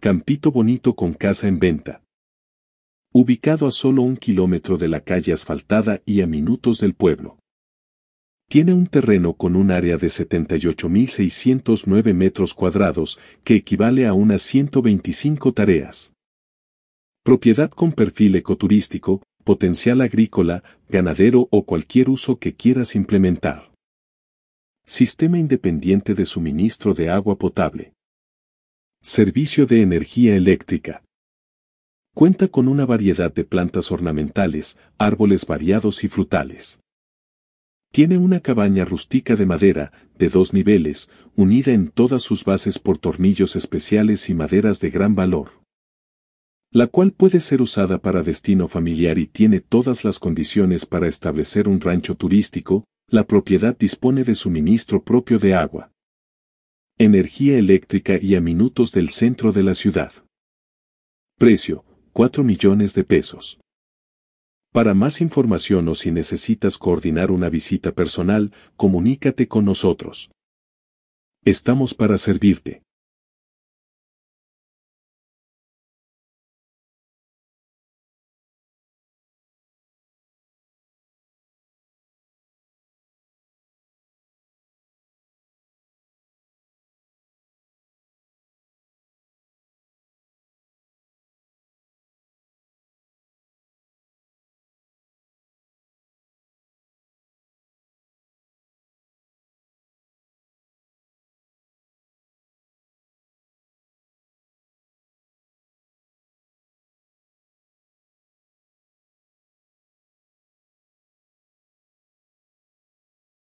Campito bonito con casa en venta. Ubicado a solo un kilómetro de la calle asfaltada y a minutos del pueblo. Tiene un terreno con un área de 78.609 metros cuadrados, que equivale a unas 125 tareas. Propiedad con perfil ecoturístico, potencial agrícola, ganadero o cualquier uso que quieras implementar. Sistema independiente de suministro de agua potable. Servicio de energía eléctrica. Cuenta con una variedad de plantas ornamentales, árboles variados y frutales. Tiene una cabaña rústica de madera, de dos niveles, unida en todas sus bases por tornillos especiales y maderas de gran valor. La cual puede ser usada para destino familiar y tiene todas las condiciones para establecer un rancho turístico, la propiedad dispone de suministro propio de agua, energía eléctrica y a minutos del centro de la ciudad. Precio, 4 millones de pesos. Para más información o si necesitas coordinar una visita personal, comunícate con nosotros. Estamos para servirte.